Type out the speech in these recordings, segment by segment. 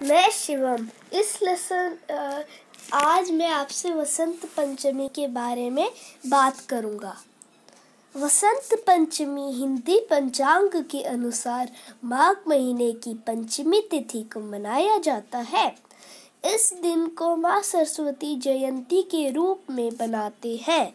मैं शिवम, इस लेसन आज मैं आपसे वसंत पंचमी के बारे में बात करूँगा। वसंत पंचमी हिंदी पंचांग के अनुसार माघ महीने की पंचमी तिथि को मनाया जाता है। इस दिन को माँ सरस्वती जयंती के रूप में बनाते हैं।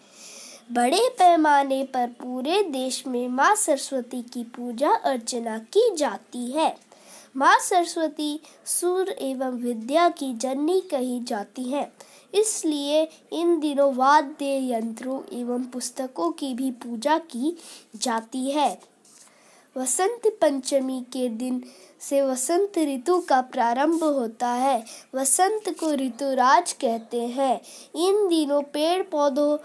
बड़े पैमाने पर पूरे देश में माँ सरस्वती की पूजा अर्चना की जाती है। माँ सरस्वती सूर्य एवं विद्या की जननी कही जाती हैं। इसलिए इन दिनों वाद्य यंत्रों एवं पुस्तकों की भी पूजा की जाती है। वसंत पंचमी के दिन से वसंत ऋतु का प्रारंभ होता है। वसंत को ऋतुराज कहते हैं। इन दिनों पेड़ पौधों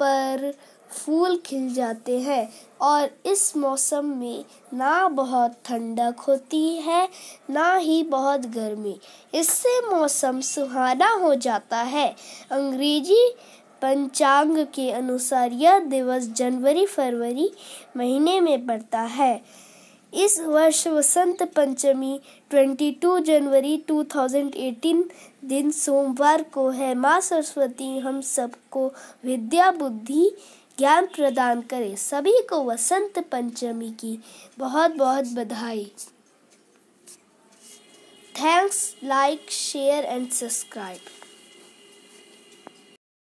पर फूल खिल जाते हैं और इस मौसम में ना बहुत ठंडक होती है, ना ही बहुत गर्मी। इससे मौसम सुहाना हो जाता है। अंग्रेज़ी पंचांग के अनुसार यह दिवस जनवरी फरवरी महीने में पड़ता है। इस वर्ष वसंत पंचमी 22 जनवरी 2018 दिन सोमवार को है। माँ सरस्वती हम सबको विद्या बुद्धि ज्ञान प्रदान करे। सभी को वसंत पंचमी की बहुत बहुत बधाई। Thanks like share and subscribe